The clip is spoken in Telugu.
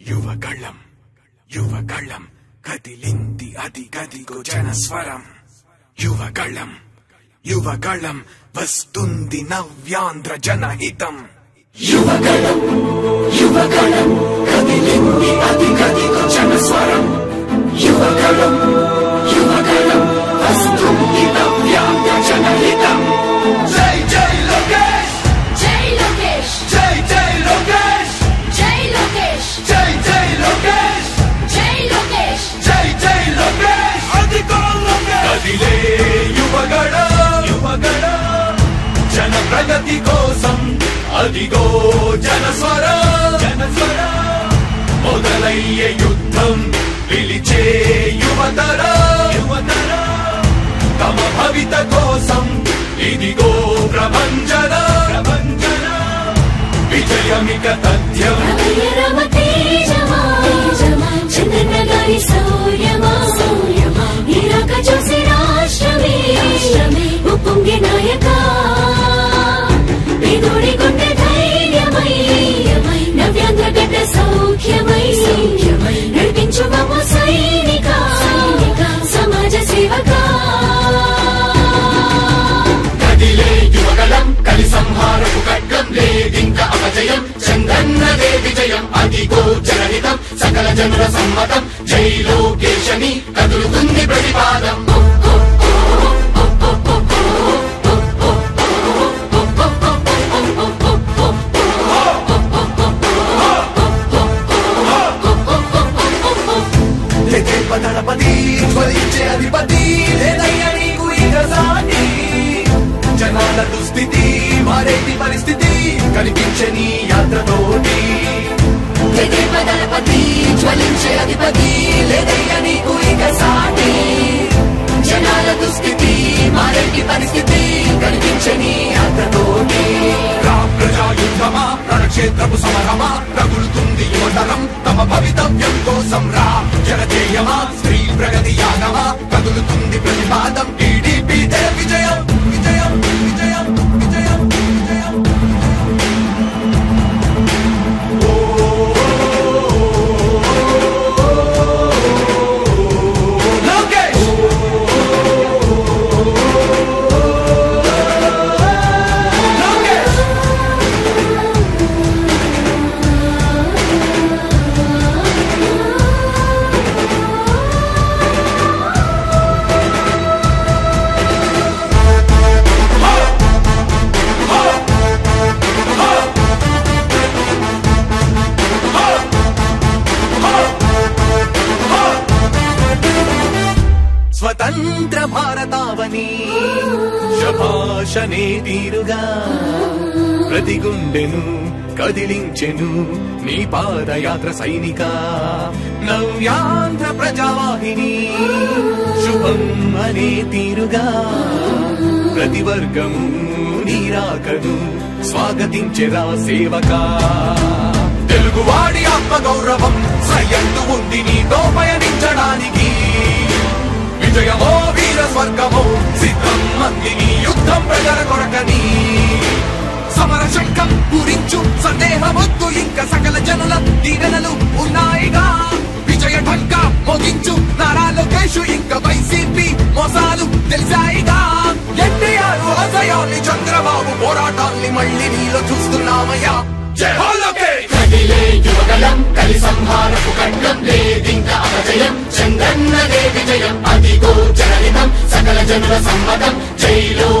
యువగళం యువగళం కదిలింది అది గదిగో జనస్వరం. యువగళం యువగళం వస్తుంది నవ్యాంధ్ర జనహితం. యువకళం యువకళం కదిలింది అది గదిగో జనస్వరం. అదిగో జనస్వర. జనస్వర. మొదలయ్యే యుద్ధం పిలిచే యువతర. యువతర. తమ భవిత కోసం ఇదిగో ప్రభంజన. ప్రభంజన. విజయమిక తథ్యం. సమ్మతం జై లోకేశని కదులుతుంది ప్రతిపాదం. దళపతి జ్వలించే అధిపతి లేదయ్యా నీకు ఇక సాటి జనాల దుస్థితి మారేటి పరిస్థితి కనిపించని యాత్రతోటి. దళపతి జ్వలించే అధిపతి లేదయ్యా నీకు ఇక సాటి. జనాల దుస్థితి మారేటి పరిస్థితి కనిపించని యాత్రతోటి రా ప్రజా యుద్ధమా రణక్షేత్రపు సమరమా? రగులుతుంది యువతరం తమ భవితవ్యం కోసం రా. జనజేయమా స్త్రీ ప్రగతి యాగమా? కదులుతుంది ప్రతిపాదం టీడీపీ విజయం విజయం విజయం విజయం. స్వతంత్ర భారతావని. శభాషనే తీరుగా. ప్రతి గుండెను కదిలించెను నీ పాదయాత్ర సైనిక. నవ్యాంధ్ర ప్రజావాహిని శుభం అనే తీరుగా. ప్రతి వర్గము నీరాకను స్వాగతించెరా సేవక. తెలుగువాడి ఆత్మ గౌరవం సయ్యందు ఉంది నీతో పయనించడానికి స్వర్గము సిద్ధం మందిని యుద్ధం ప్రజల కొరకని సమర శంఖం పూరించు సందేహమొద్దు ఇంకా సకల జనుల దీవెనలు ఉన్నాయిగా. విజయ ఢంక మోగించు నారా లోకేష్ ఇంకా వైసీపీ మోసాలు తెలిసాయిగా. ఎన్టీఆర్ అజయాన్ని చంద్రబాబు పోరాటాన్ని మళ్ళీ నీలో చూస్తున్నామయ్యా. జై హో లోకేష్! జన్మ సమ్మతం. జైలు